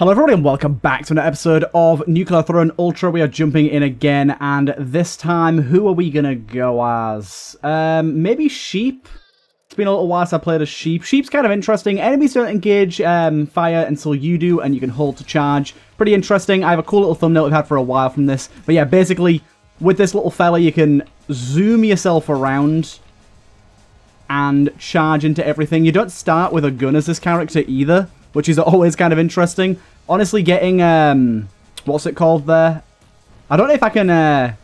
Hello everybody and welcome back to another episode of Nuclear Throne Ultra. We are jumping in again and this time who are we gonna go as? Um, maybe Sheep? It's been a little while since I played as Sheep. Sheep's kind of interesting. Enemies don't engage um, fire until you do and you can hold to charge. Pretty interesting. I have a cool little thumbnail we've had for a while from this. But yeah, basically with this little fella you can zoom yourself around and charge into everything. You don't start with a gun as this character either which is always kind of interesting. Honestly, getting, um, what's it called there? I don't know if I can, uh...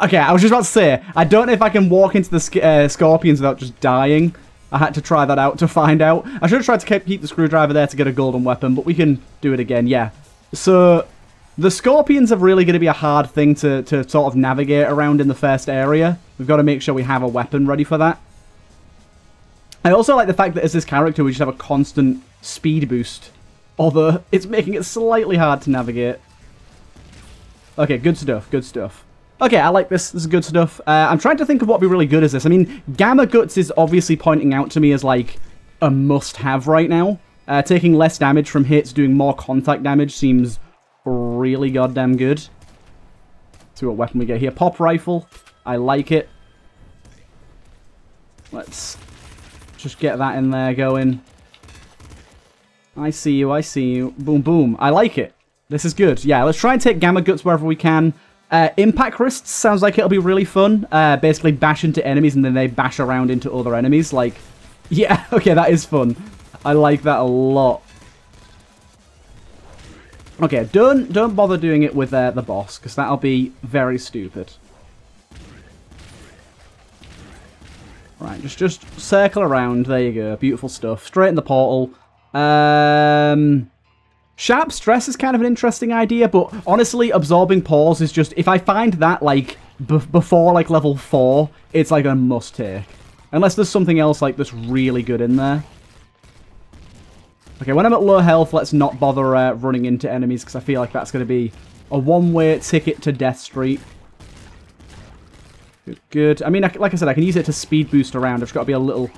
Okay, I was just about to say, I don't know if I can walk into the uh, scorpions without just dying. I had to try that out to find out. I should have tried to keep the screwdriver there to get a golden weapon, but we can do it again, yeah. So, the scorpions are really going to be a hard thing to, to sort of navigate around in the first area. We've got to make sure we have a weapon ready for that. I also like the fact that as this character we just have a constant speed boost. Although, it's making it slightly hard to navigate. Okay, good stuff, good stuff. Okay, I like this. This is good stuff. Uh, I'm trying to think of what would be really good as this. I mean, Gamma Guts is obviously pointing out to me as, like, a must-have right now. Uh, taking less damage from hits, doing more contact damage seems really goddamn good. Let's see what weapon we get here. Pop Rifle. I like it. Let's just get that in there going. I see you, I see you. Boom, boom. I like it. This is good. Yeah, let's try and take Gamma Guts wherever we can. Uh, Impact Wrists sounds like it'll be really fun. Uh, basically bash into enemies and then they bash around into other enemies. Like, yeah, okay, that is fun. I like that a lot. Okay, don't don't bother doing it with uh, the boss, because that'll be very stupid. Right, just just circle around. There you go. Beautiful stuff. Straight in the portal. Um, sharp stress is kind of an interesting idea, but honestly, absorbing pores is just... If I find that, like, before, like, level 4, it's, like, a must-take. Unless there's something else, like, that's really good in there. Okay, when I'm at low health, let's not bother uh, running into enemies, because I feel like that's going to be a one-way ticket to Death Street. Good, good. I mean, like I said, I can use it to speed boost around. I've just got to be a little,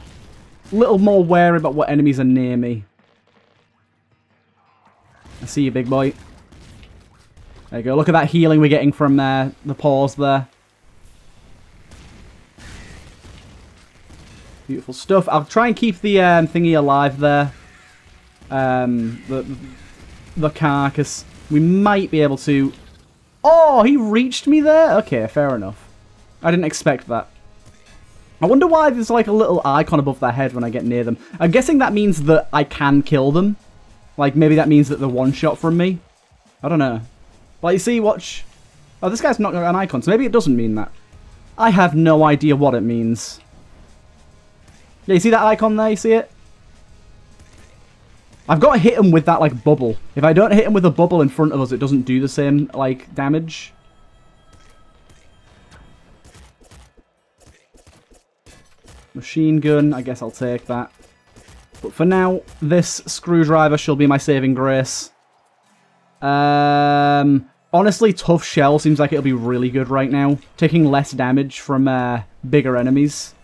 little more wary about what enemies are near me. I see you, big boy. There you go. Look at that healing we're getting from uh, the pores there. Beautiful stuff. I'll try and keep the um, thingy alive there. Um, the, the car, because we might be able to... Oh, he reached me there? Okay, fair enough. I didn't expect that. I wonder why there's like a little icon above their head when I get near them. I'm guessing that means that I can kill them. Like, maybe that means that they're one-shot from me. I don't know. But you see, watch... Oh, this guy's not got an icon, so maybe it doesn't mean that. I have no idea what it means. Yeah, you see that icon there? You see it? I've got to hit him with that, like, bubble. If I don't hit him with a bubble in front of us, it doesn't do the same, like, damage. Machine gun, I guess I'll take that. But for now, this screwdriver shall be my saving grace. Um, honestly, Tough Shell seems like it'll be really good right now. Taking less damage from uh, bigger enemies.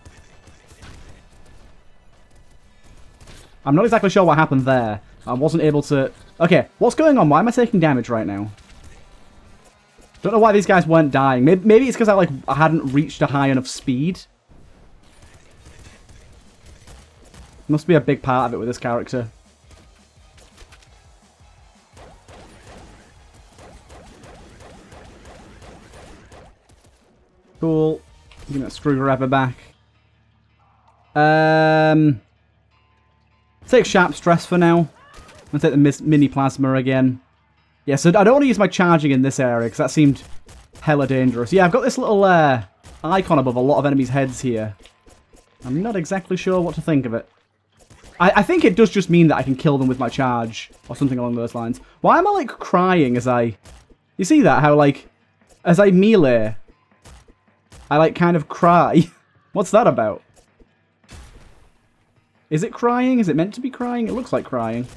I'm not exactly sure what happened there. I wasn't able to... Okay, what's going on? Why am I taking damage right now? Don't know why these guys weren't dying. Maybe, maybe it's because I like I hadn't reached a high enough speed. Must be a big part of it with this character. Cool. Give that screwdriver back. Um, take sharp stress for now. I'll take the mini plasma again. Yeah, so I don't want to use my charging in this area because that seemed hella dangerous. Yeah, I've got this little uh, icon above a lot of enemies' heads here. I'm not exactly sure what to think of it. I, I, think it does just mean that I can kill them with my charge, or something along those lines. Why am I, like, crying as I... You see that? How, like, as I melee, I, like, kind of cry. What's that about? Is it crying? Is it meant to be crying? It looks like crying.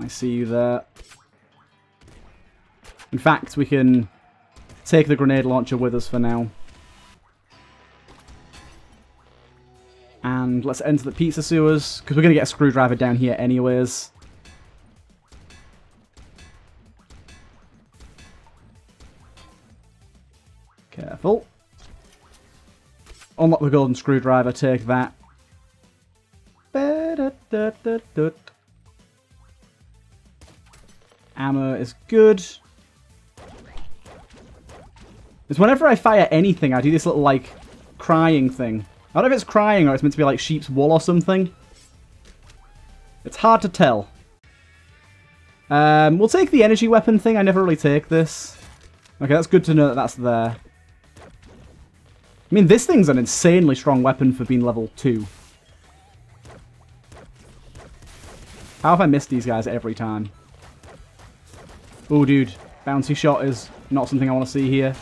I see you there. In fact, we can take the grenade launcher with us for now. And let's enter the pizza sewers, because we're going to get a screwdriver down here anyways. Careful. Unlock the golden screwdriver, take that. Ammo is good. It's whenever I fire anything, I do this little, like, crying thing. I don't know if it's crying or it's meant to be like sheep's wool or something. It's hard to tell. Um, we'll take the energy weapon thing. I never really take this. Okay, that's good to know that that's there. I mean, this thing's an insanely strong weapon for being level 2. How have I missed these guys every time? Oh, dude. Bouncy shot is not something I want to see here.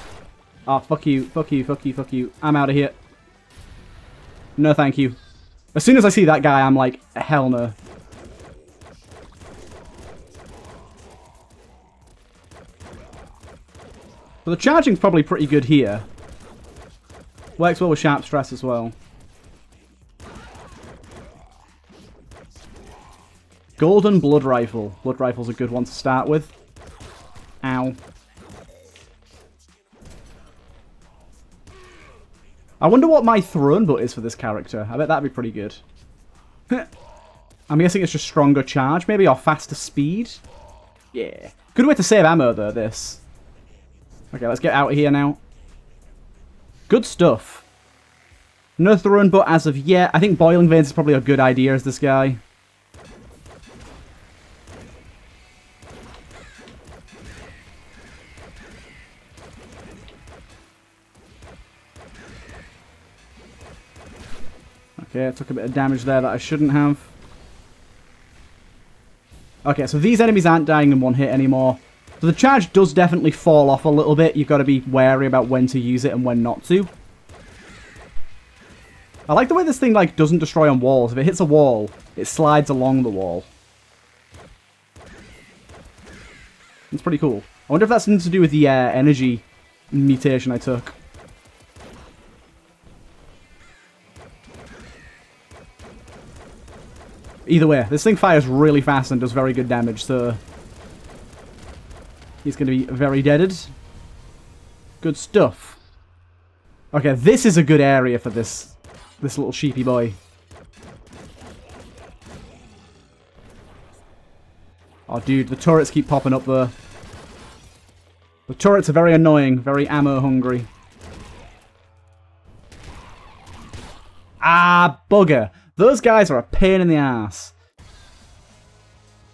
Ah, oh, fuck you, fuck you, fuck you, fuck you. I'm out of here. No, thank you. As soon as I see that guy, I'm like, hell no. But the charging's probably pretty good here. Works well with sharp stress as well. Golden Blood Rifle. Blood Rifle's a good one to start with. I wonder what my throne butt is for this character. I bet that'd be pretty good. I'm guessing it's just stronger charge, maybe, or faster speed? Yeah. Good way to save ammo, though, this. Okay, let's get out of here now. Good stuff. No throne butt as of yet. I think Boiling Veins is probably a good idea as this guy. Okay, I took a bit of damage there that I shouldn't have. Okay, so these enemies aren't dying in one hit anymore. So the charge does definitely fall off a little bit. You've got to be wary about when to use it and when not to. I like the way this thing like doesn't destroy on walls. If it hits a wall, it slides along the wall. It's pretty cool. I wonder if that's something to do with the uh, energy mutation I took. Either way, this thing fires really fast and does very good damage, so... He's going to be very deaded. Good stuff. Okay, this is a good area for this, this little sheepy boy. Oh, dude, the turrets keep popping up there. The turrets are very annoying, very ammo hungry. Ah, bugger. Those guys are a pain in the ass.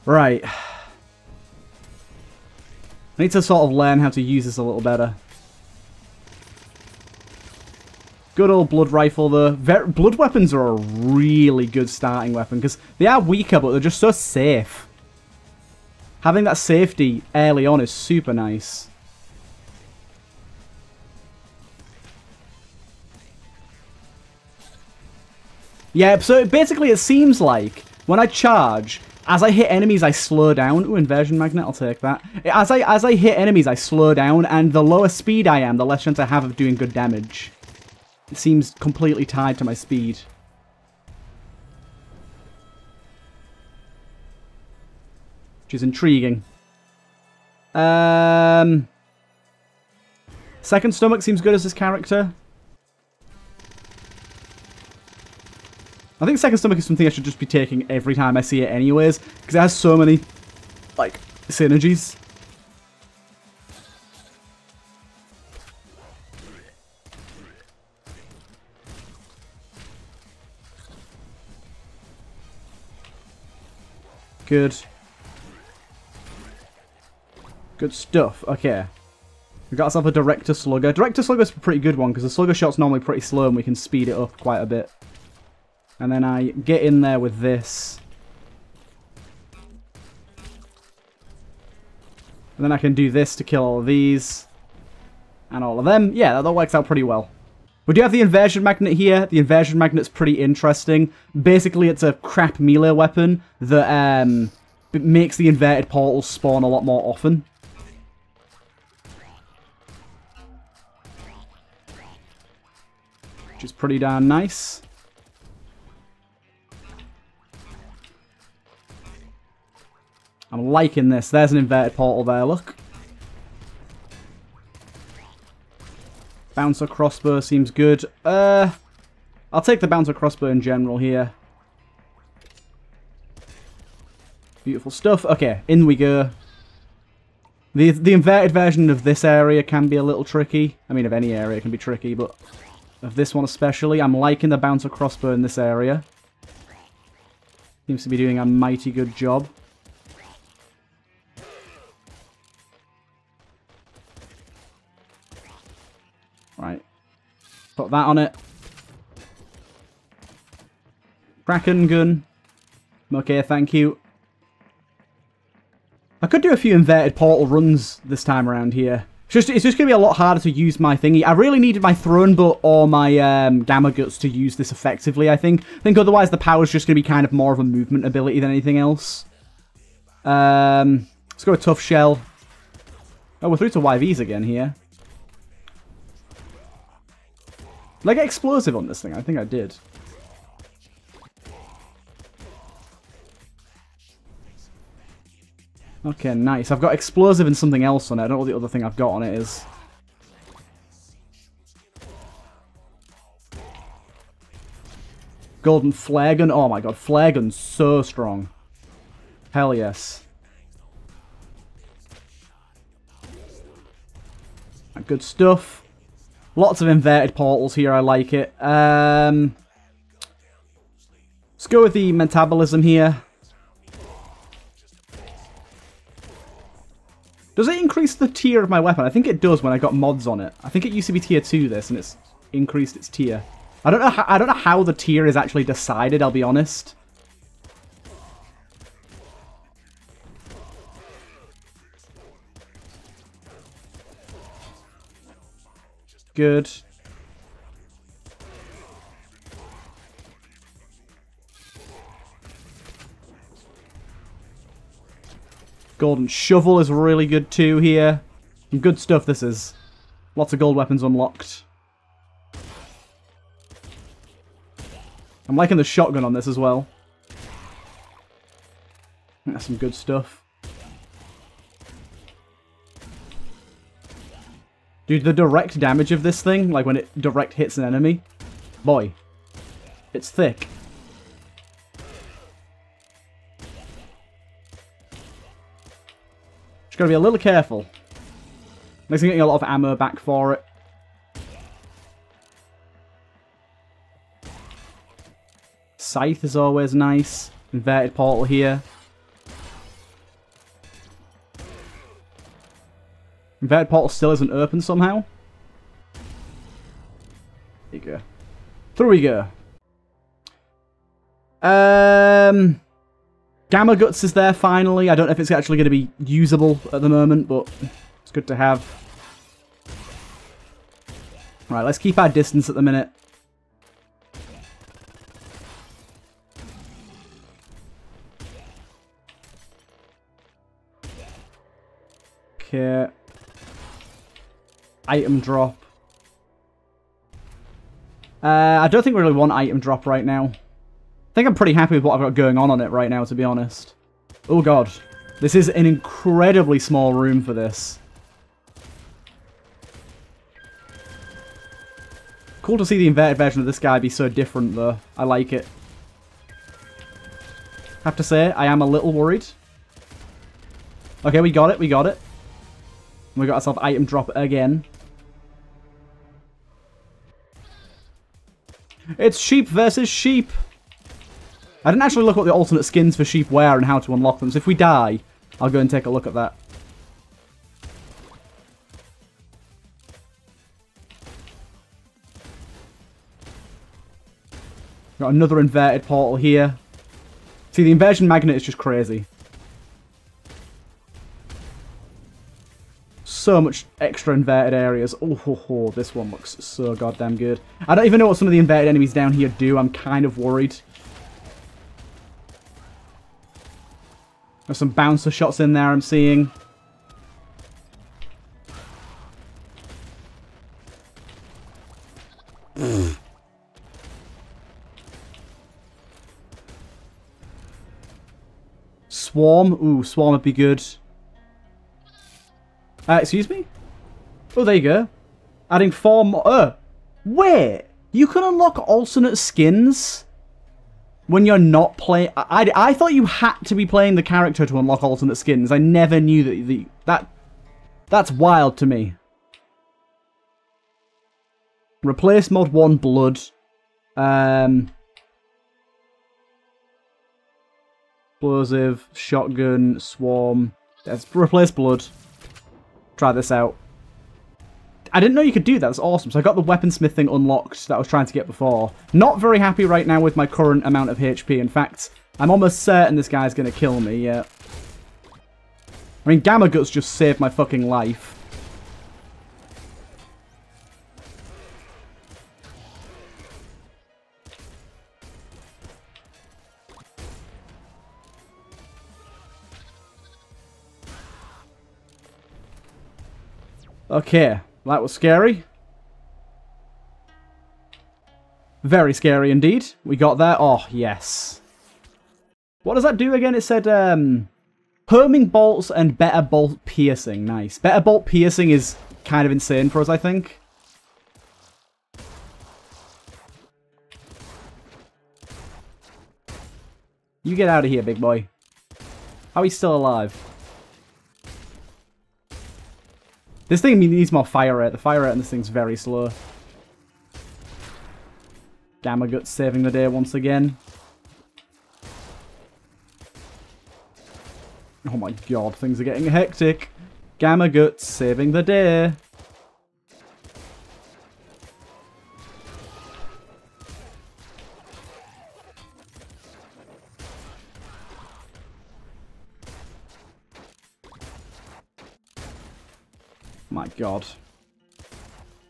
Right. I need to sort of learn how to use this a little better. Good old blood rifle though. blood weapons are a really good starting weapon because they are weaker but they're just so safe. Having that safety early on is super nice. Yeah, so basically it seems like when I charge, as I hit enemies, I slow down. Ooh, inversion magnet, I'll take that. As I as I hit enemies, I slow down, and the lower speed I am, the less chance I have of doing good damage. It seems completely tied to my speed. Which is intriguing. Um, second stomach seems good as this character. I think Second Stomach is something I should just be taking every time I see it anyways, because it has so many, like, synergies. Good. Good stuff. Okay. We got ourselves a Director Slugger. Director Slugger's a pretty good one, because the Slugger shot's normally pretty slow and we can speed it up quite a bit. And then I get in there with this. And then I can do this to kill all of these. And all of them. Yeah, that works out pretty well. We do have the Inversion Magnet here. The Inversion Magnet's pretty interesting. Basically, it's a crap melee weapon that um, makes the inverted portals spawn a lot more often. Which is pretty darn nice. I'm liking this. There's an inverted portal there, look. Bouncer crossbow seems good. Uh, I'll take the bouncer crossbow in general here. Beautiful stuff. Okay, in we go. The, the inverted version of this area can be a little tricky. I mean, of any area can be tricky, but of this one especially. I'm liking the bouncer crossbow in this area. Seems to be doing a mighty good job. Put that on it. Kraken gun. Okay, thank you. I could do a few inverted portal runs this time around here. It's just, it's just going to be a lot harder to use my thingy. I really needed my Throne Butt or my um, Gamma Guts to use this effectively, I think. I think otherwise the power's just going to be kind of more of a movement ability than anything else. Um, let's go with Tough Shell. Oh, we're through to YVs again here. Did I get explosive on this thing? I think I did. Okay, nice. I've got explosive and something else on it. I don't know what the other thing I've got on it is. Golden flare gun. Oh my god, flare so strong. Hell yes. Good stuff. Lots of inverted portals here, I like it. Um, let's go with the metabolism here. Does it increase the tier of my weapon? I think it does when I got mods on it. I think it used to be tier 2 this, and it's increased its tier. I don't know how, I don't know how the tier is actually decided, I'll be honest. Good. Golden Shovel is really good too here. Good stuff this is. Lots of gold weapons unlocked. I'm liking the shotgun on this as well. That's some good stuff. Dude, the direct damage of this thing, like when it direct hits an enemy, boy, it's thick. Just gotta be a little careful. Least I'm getting a lot of ammo back for it. Scythe is always nice. Inverted portal here. Inverted portal still isn't open somehow. There you go. Through we go. Um, Gamma Guts is there finally. I don't know if it's actually going to be usable at the moment, but it's good to have. Right, let's keep our distance at the minute. Okay. Item drop. Uh, I don't think we really want item drop right now I think I'm pretty happy with what I've got going on on it right now, to be honest. Oh god. This is an incredibly small room for this. Cool to see the inverted version of this guy be so different, though. I like it. Have to say, I am a little worried. Okay, we got it, we got it. We got ourselves item drop again. It's sheep versus sheep. I didn't actually look what the alternate skins for sheep wear and how to unlock them, so if we die, I'll go and take a look at that. Got another inverted portal here. See, the inversion magnet is just crazy. So much extra inverted areas. Oh, ho, ho, this one looks so goddamn good. I don't even know what some of the inverted enemies down here do. I'm kind of worried. There's some bouncer shots in there I'm seeing. Swarm. Ooh, Swarm would be good. Uh, excuse me? Oh, there you go. Adding four more... Uh, wait! You can unlock alternate skins when you're not playing... I, I, thought you had to be playing the character to unlock alternate skins. I never knew that... The, that That's wild to me. Replace mod 1 blood. Um, explosive, shotgun, swarm. Let's replace blood. Try this out. I didn't know you could do that. That's awesome. So I got the weaponsmith thing unlocked that I was trying to get before. Not very happy right now with my current amount of HP. In fact, I'm almost certain this guy's going to kill me, yeah. I mean, Gamma Guts just saved my fucking life. Okay, that was scary. Very scary indeed. We got there. Oh, yes. What does that do again? It said, um, homing bolts and better bolt piercing. Nice. Better bolt piercing is kind of insane for us, I think. You get out of here, big boy. How are you still alive? This thing needs more fire rate. The fire rate on this thing's very slow. Gamma Guts saving the day once again. Oh my god, things are getting hectic. Gamma Guts saving the day.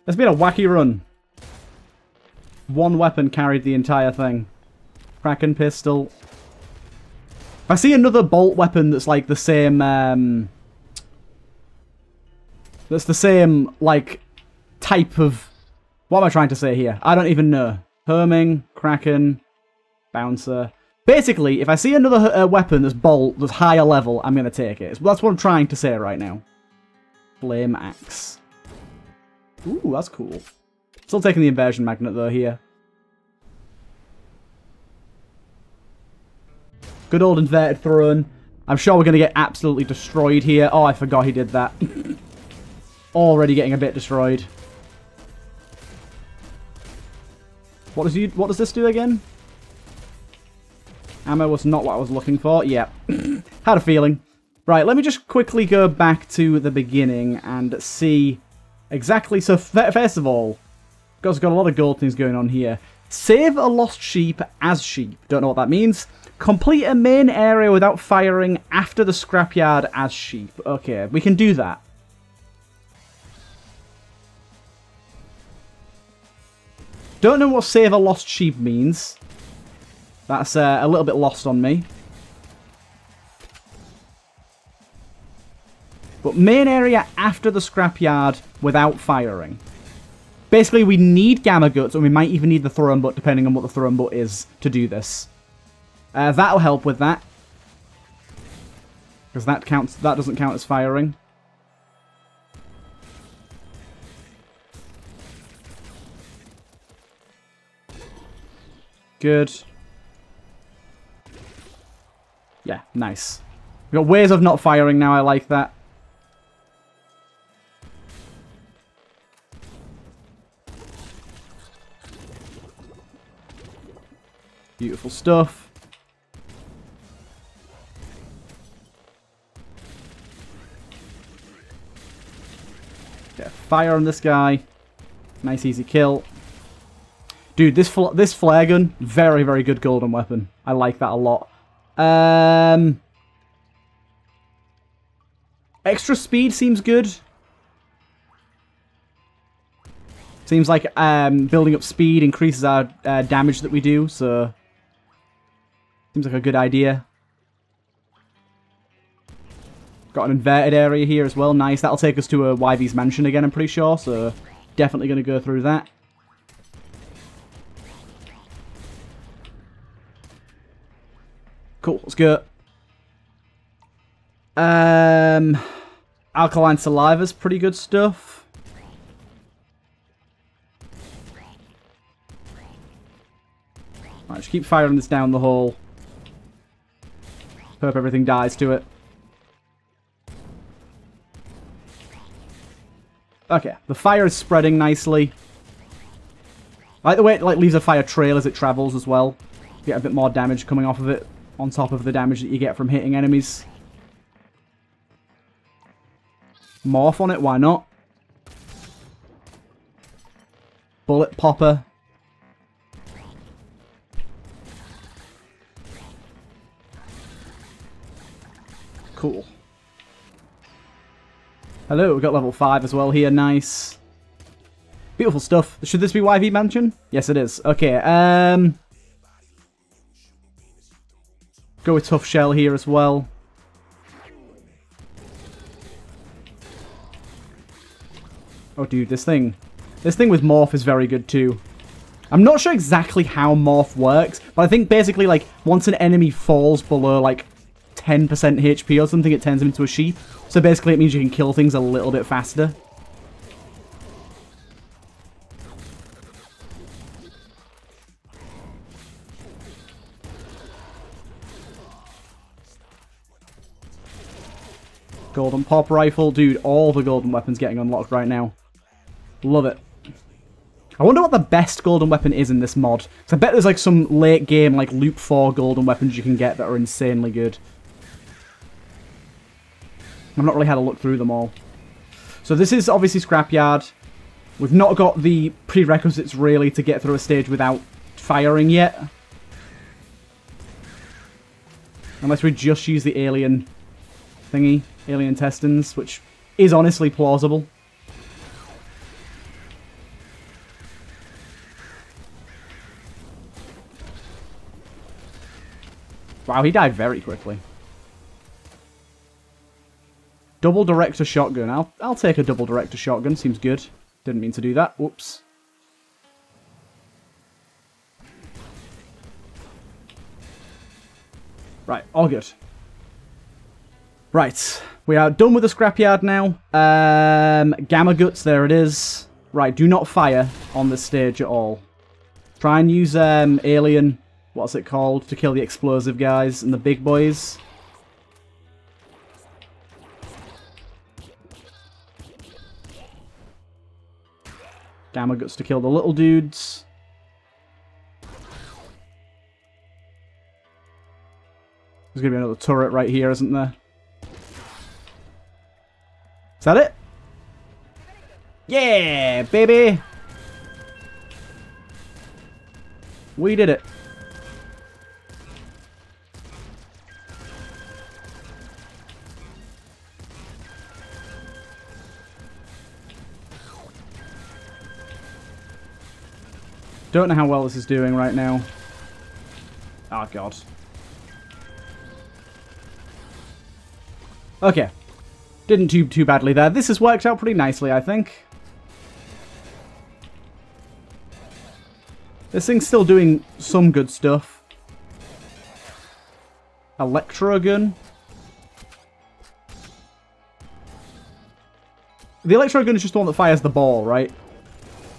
It's been a wacky run. One weapon carried the entire thing. Kraken pistol. I see another bolt weapon that's like the same, um, that's the same, like, type of, what am I trying to say here? I don't even know. Homing, Kraken, Bouncer. Basically, if I see another uh, weapon that's bolt, that's higher level, I'm going to take it. That's what I'm trying to say right now. Flame Axe. Ooh, that's cool. Still taking the Inversion Magnet though here. Good old inverted throne. I'm sure we're going to get absolutely destroyed here. Oh, I forgot he did that. Already getting a bit destroyed. What does you? What does this do again? Ammo was not what I was looking for. Yeah. Had a feeling. Right, let me just quickly go back to the beginning and see exactly... So, first of all, guys, got a lot of gold things going on here. Save a lost sheep as sheep. Don't know what that means. Complete a main area without firing after the scrapyard as sheep. Okay, we can do that. Don't know what save a lost sheep means. That's uh, a little bit lost on me. But main area after the scrapyard without firing. Basically, we need Gamma Guts, and we might even need the Throne Butt, depending on what the Throne Butt is, to do this. Uh, that'll help with that. Because that counts. That doesn't count as firing. Good. Yeah, nice. We've got ways of not firing now, I like that. Beautiful stuff. Get fire on this guy. Nice easy kill. Dude, this fl this flare gun, very, very good golden weapon. I like that a lot. Um, extra speed seems good. Seems like um, building up speed increases our uh, damage that we do, so Seems like a good idea. Got an inverted area here as well. Nice. That'll take us to a YV's mansion again, I'm pretty sure. So definitely going to go through that. Cool. Let's go. Um, alkaline saliva's pretty good stuff. Right, just keep firing this down the hole. Hope everything dies to it. Okay, the fire is spreading nicely. I like the way it like leaves a fire trail as it travels as well. Get a bit more damage coming off of it on top of the damage that you get from hitting enemies. Morph on it, why not? Bullet popper. Cool. Hello, we got level 5 as well here, nice. Beautiful stuff. Should this be YV Mansion? Yes, it is. Okay, um... Go with Tough Shell here as well. Oh, dude, this thing... This thing with Morph is very good, too. I'm not sure exactly how Morph works, but I think basically, like, once an enemy falls below, like, 10% HP or something, it turns them into a sheep. So basically it means you can kill things a little bit faster. Golden pop rifle. Dude, all the golden weapons getting unlocked right now. Love it. I wonder what the best golden weapon is in this mod. Because I bet there's like some late game, like loop 4 golden weapons you can get that are insanely good. I've not really had a look through them all. So this is obviously Scrapyard. We've not got the prerequisites really to get through a stage without firing yet. Unless we just use the alien thingy, alien intestines, which is honestly plausible. Wow, he died very quickly. Double director shotgun. I'll, I'll take a double director shotgun. Seems good. Didn't mean to do that. Whoops. Right, all good. Right, we are done with the scrapyard now. Um, Gamma Guts, there it is. Right, do not fire on this stage at all. Try and use um, Alien, what's it called, to kill the explosive guys and the big boys. Gamma Guts to kill the little dudes. There's going to be another turret right here, isn't there? Is that it? Yeah, baby! We did it. Don't know how well this is doing right now. Oh, God. Okay. Didn't do too badly there. This has worked out pretty nicely, I think. This thing's still doing some good stuff. Electro gun. The electro gun is just the one that fires the ball, right?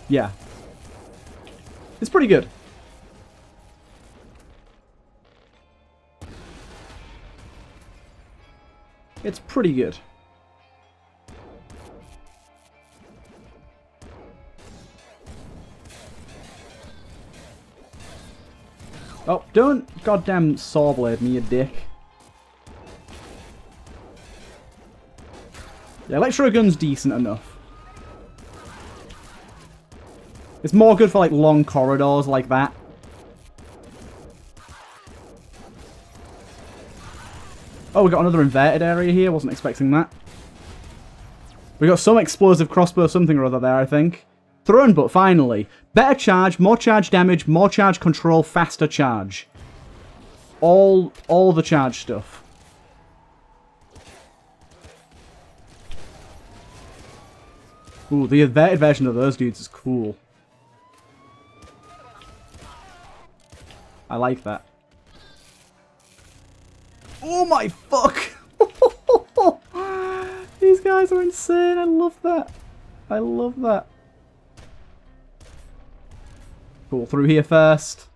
Yeah. It's pretty good. It's pretty good. Oh, don't goddamn saw blade me, you dick. Yeah, electro gun's decent enough. It's more good for like long corridors like that. Oh, we got another inverted area here. Wasn't expecting that. We got some explosive crossbow something or other there, I think. Throne Butt finally. Better charge, more charge damage, more charge control, faster charge. All, all the charge stuff. Ooh, the inverted version of those dudes is cool. I like that. Oh my fuck! These guys are insane. I love that. I love that. Cool, through here first.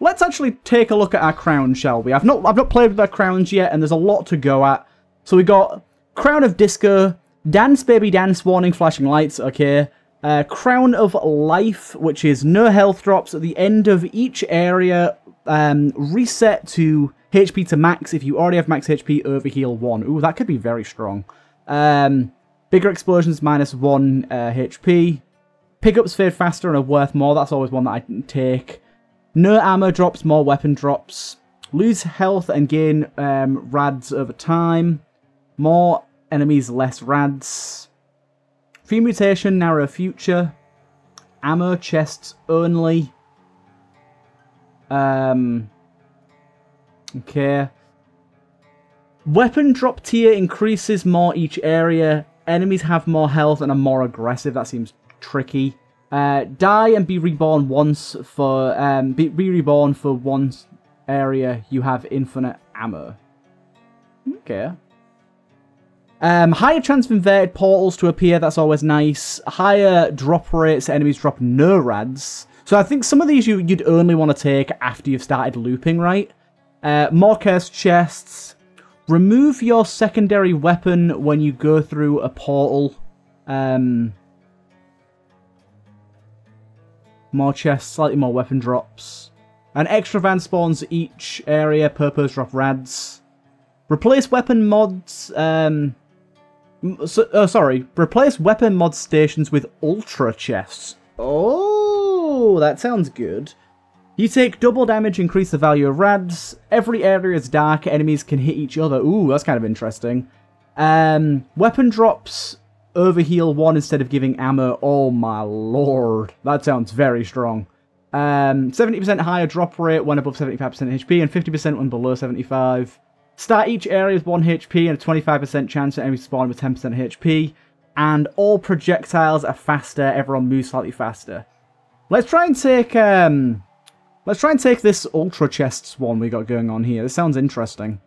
Let's actually take a look at our crown, shall we? I've not I've not played with our crowns yet, and there's a lot to go at. So we got Crown of Disco, Dance Baby Dance, Warning Flashing Lights, okay. Uh, Crown of Life, which is no health drops at the end of each area, um, reset to HP to max if you already have max HP, overheal 1. Ooh, that could be very strong. Um, bigger explosions, minus 1 uh, HP. Pickups fade faster and are worth more. That's always one that I take. No ammo drops, more weapon drops. Lose health and gain um, rads over time. More enemies, less rads. Free mutation, narrow future. Ammo chests only. Um. Okay. Weapon drop tier increases more each area. Enemies have more health and are more aggressive. That seems tricky. Uh, die and be reborn once for um, be, be reborn for one area. You have infinite ammo. Okay. Um, higher chance of inverted portals to appear. That's always nice. Higher drop rates. Enemies drop no rads. So I think some of these you, you'd only want to take after you've started looping, right? Uh, more cursed chests. Remove your secondary weapon when you go through a portal. Um, more chests, slightly more weapon drops. An extra van spawns each area, purpose drop rads. Replace weapon mods, um... So, oh, sorry. Replace weapon mod stations with ultra chests. Oh, that sounds good. You take double damage, increase the value of rads. Every area is dark, enemies can hit each other. Ooh, that's kind of interesting. Um, weapon drops overheal one instead of giving ammo. Oh my lord. That sounds very strong. Um, 70% higher drop rate when above 75% HP and 50% when below 75. Start each area with 1 HP and a 25% chance of enemies spawn with 10% HP. And all projectiles are faster, everyone moves slightly faster. Let's try and take um let's try and take this ultra chests one we got going on here. This sounds interesting.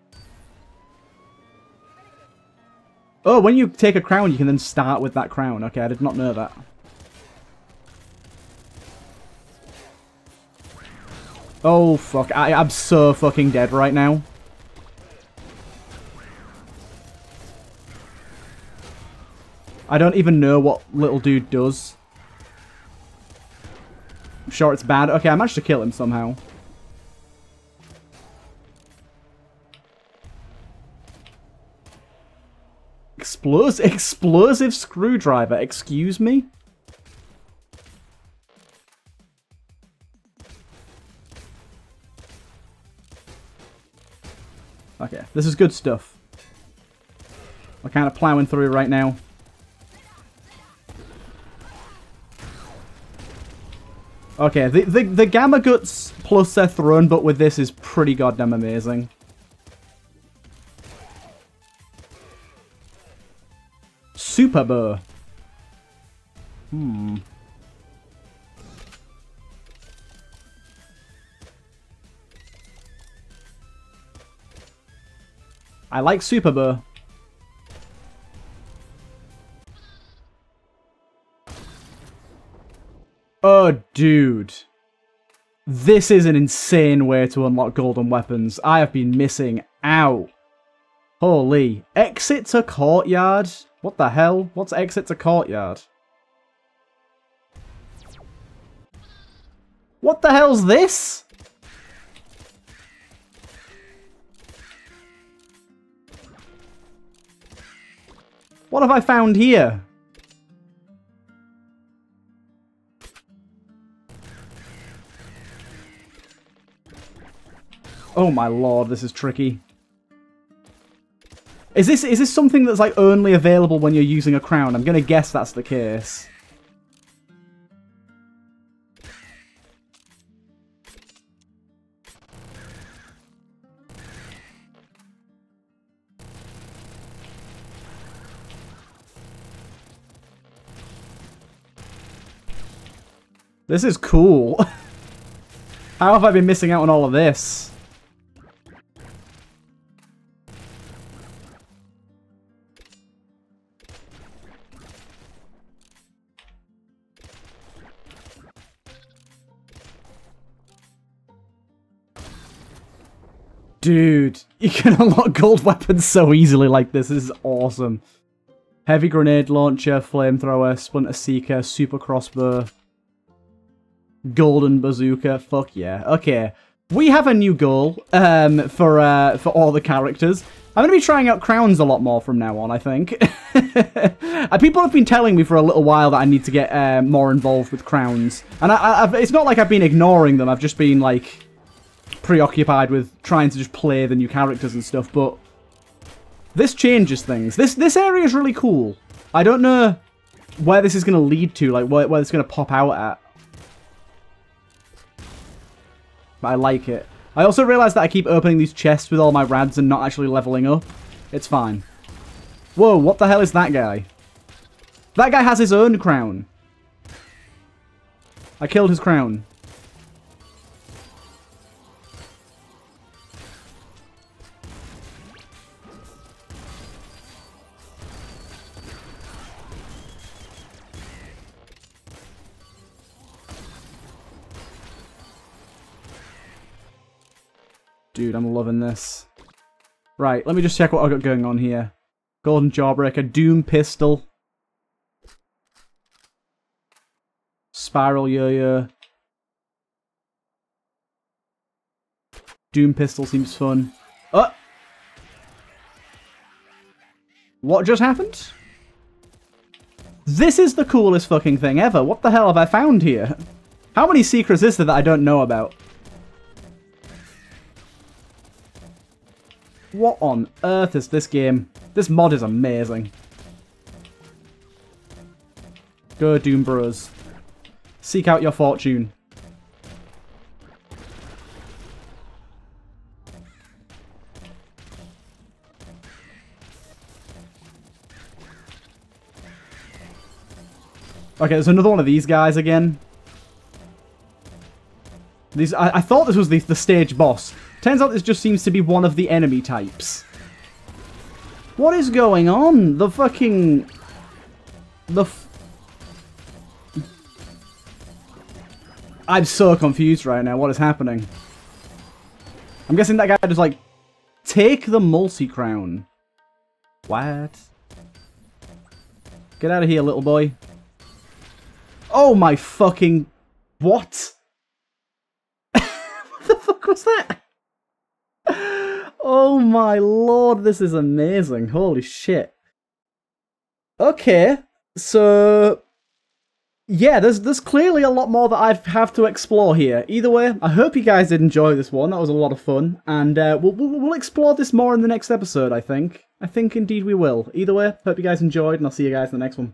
Oh, when you take a crown, you can then start with that crown. Okay, I did not know that. Oh, fuck. I, I'm so fucking dead right now. I don't even know what little dude does. I'm sure it's bad. Okay, I managed to kill him somehow. Explosive, explosive screwdriver, excuse me? Okay, this is good stuff. We're kind of plowing through right now. Okay, the, the, the Gamma Guts plus their throne, but with this is pretty goddamn amazing. Super Bow. Hmm. I like Super Bow. Oh, dude. This is an insane way to unlock golden weapons. I have been missing out. Holy. Exit to courtyard? What the hell? What's exit to courtyard? What the hell's this? What have I found here? Oh my lord, this is tricky. Is this is this something that's like only available when you're using a crown? I'm gonna guess that's the case. This is cool. How have I been missing out on all of this? Dude, you can unlock gold weapons so easily like this. This is awesome. Heavy grenade launcher, flamethrower, splinter seeker, super crossbow, golden bazooka. Fuck yeah. Okay, we have a new goal um, for uh, for all the characters. I'm going to be trying out crowns a lot more from now on, I think. People have been telling me for a little while that I need to get uh, more involved with crowns. And I, it's not like I've been ignoring them, I've just been, like, preoccupied with trying to just play the new characters and stuff, but this changes things. This this area is really cool. I don't know where this is going to lead to, like where, where it's going to pop out at. But I like it. I also realised that I keep opening these chests with all my rads and not actually leveling up. It's fine. Whoa, what the hell is that guy? That guy has his own crown. I killed his crown. Dude, I'm loving this. Right, let me just check what I've got going on here. Golden Jawbreaker, Doom Pistol. Spiral Yo-Yo. Doom Pistol seems fun. Oh! What just happened? This is the coolest fucking thing ever. What the hell have I found here? How many secrets is there that I don't know about? What on earth is this game? This mod is amazing. Go Doom Bros. Seek out your fortune. Okay, there's another one of these guys again. These, I, I thought this was the, the stage boss. Turns out this just seems to be one of the enemy types. What is going on? The fucking... The I'm so confused right now. What is happening? I'm guessing that guy just like, take the multi-crown. What? Get out of here, little boy. Oh my fucking... What? what the fuck was that? Oh my lord, this is amazing. Holy shit. Okay, so yeah, there's there's clearly a lot more that I have to explore here. Either way, I hope you guys did enjoy this one. That was a lot of fun, and uh, we'll, we'll, we'll explore this more in the next episode. I think. I think indeed we will. Either way, hope you guys enjoyed, and I'll see you guys in the next one.